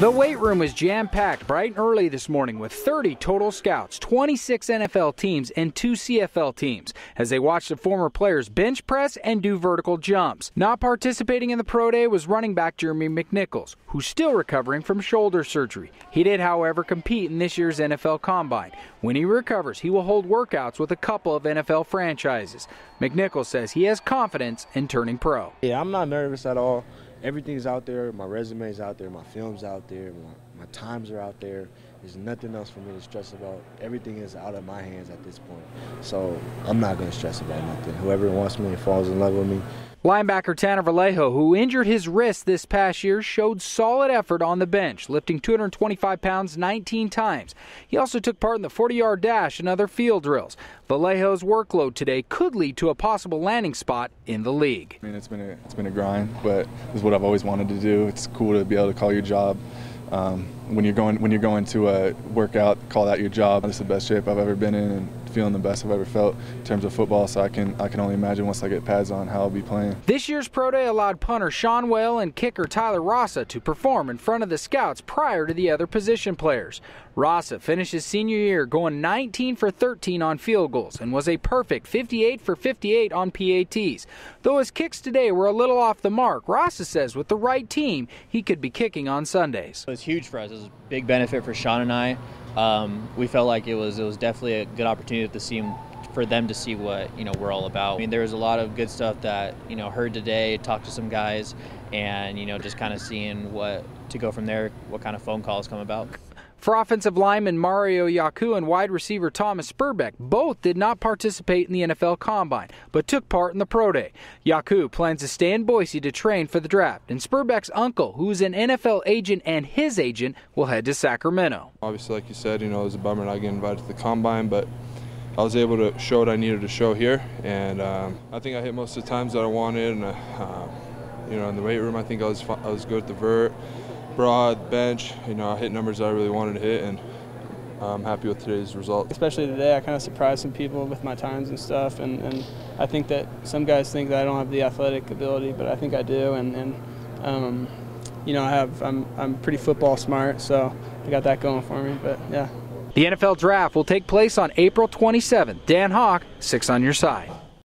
The weight room was jam packed bright and early this morning with 30 total scouts, 26 NFL teams, and two CFL teams as they watched the former players bench press and do vertical jumps. Not participating in the Pro Day was running back Jeremy McNichols, who's still recovering from shoulder surgery. He did, however, compete in this year's NFL Combine. When he recovers, he will hold workouts with a couple of NFL franchises. McNichols says he has confidence in turning pro. Yeah, I'm not nervous at all everything's out there. My resume's out there. My film's out there. My, my, times are out there. There's nothing else for me to stress about. Everything is out of my hands at this point. So I'm not going to stress about nothing. Whoever wants me and falls in love with me, Linebacker Tanner Vallejo, who injured his wrist this past year, showed solid effort on the bench, lifting 225 pounds 19 times. He also took part in the 40 yard dash and other field drills. Vallejo's workload today could lead to a possible landing spot in the league. I mean, it's been a, it's been a grind, but it's what I've always wanted to do. It's cool to be able to call your job. Um, when you're going when you're going to a workout, call that your job. This is the best shape I've ever been in, and feeling the best I've ever felt in terms of football. So I can I can only imagine once I get pads on how I'll be playing. This year's pro day allowed punter Sean Wale and kicker Tyler Rausa to perform in front of the scouts prior to the other position players. Rausa finished his senior year going 19 for 13 on field goals and was a perfect 58 for 58 on PATs. Though his kicks today were a little off the mark, Rausa says with the right team, he could be kicking on Sundays. It was huge for us. It was a big benefit for Sean and I um, we felt like it was it was definitely a good opportunity to see for them to see what you know we're all about. I mean, there was a lot of good stuff that you know heard today. Talked to some guys, and you know just kind of seeing what to go from there. What kind of phone calls come about. For offensive lineman Mario Yakoo and wide receiver Thomas Sperbeck, both did not participate in the NFL Combine, but took part in the Pro Day. Yakoo plans to stay in Boise to train for the draft, and Sperbeck's uncle, who is an NFL agent and his agent, will head to Sacramento. Obviously, like you said, you know, it was a bummer not getting invited to the Combine, but I was able to show what I needed to show here, and um, I think I hit most of the times that I wanted, and uh, you know, in the weight room, I think I was I was good at the vert broad bench. You know, I hit numbers I really wanted to hit, and I'm happy with today's result. Especially today, I kind of surprised some people with my times and stuff, and, and I think that some guys think that I don't have the athletic ability, but I think I do, and, and um, you know, I have I'm I'm pretty football smart, so I got that going for me. But yeah. The NFL Draft will take place on April 27th. Dan Hawk, six on your side.